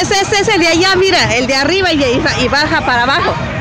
Ese, es el de allá, mira, el de arriba y baja para abajo.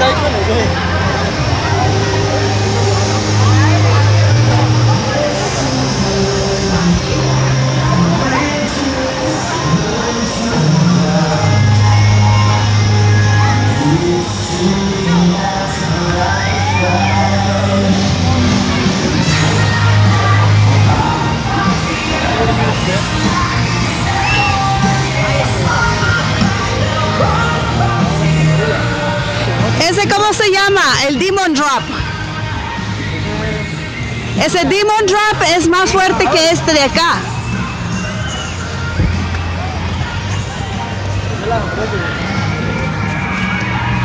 Cây có. ¿Ese cómo se llama? El Demon Drop. Ese Demon Drop es más fuerte que este de acá.